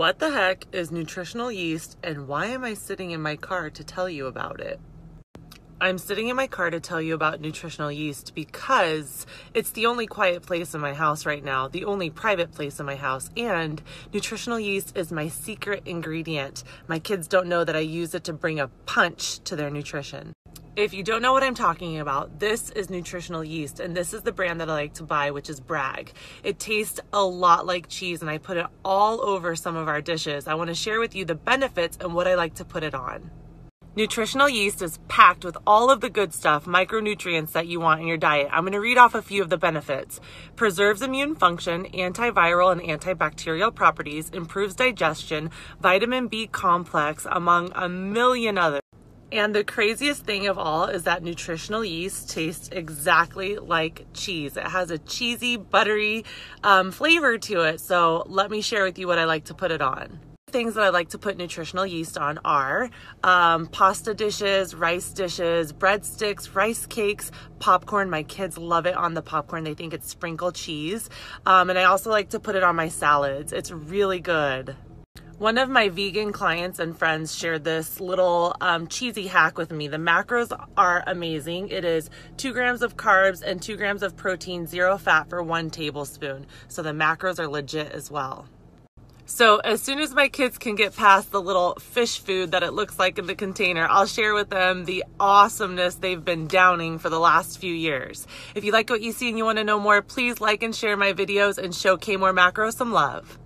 What the heck is nutritional yeast and why am I sitting in my car to tell you about it? I'm sitting in my car to tell you about nutritional yeast because it's the only quiet place in my house right now, the only private place in my house, and nutritional yeast is my secret ingredient. My kids don't know that I use it to bring a punch to their nutrition. If you don't know what I'm talking about, this is nutritional yeast, and this is the brand that I like to buy, which is Bragg. It tastes a lot like cheese, and I put it all over some of our dishes. I want to share with you the benefits and what I like to put it on. Nutritional yeast is packed with all of the good stuff, micronutrients that you want in your diet. I'm going to read off a few of the benefits. Preserves immune function, antiviral and antibacterial properties, improves digestion, vitamin B complex, among a million others. And the craziest thing of all is that nutritional yeast tastes exactly like cheese. It has a cheesy, buttery um, flavor to it. So let me share with you what I like to put it on. Things that I like to put nutritional yeast on are um, pasta dishes, rice dishes, breadsticks, rice cakes, popcorn. My kids love it on the popcorn. They think it's sprinkled cheese. Um, and I also like to put it on my salads. It's really good. One of my vegan clients and friends shared this little um, cheesy hack with me. The macros are amazing. It is two grams of carbs and two grams of protein, zero fat for one tablespoon. So the macros are legit as well. So as soon as my kids can get past the little fish food that it looks like in the container, I'll share with them the awesomeness they've been downing for the last few years. If you like what you see and you want to know more, please like and share my videos and show K More Macro some love.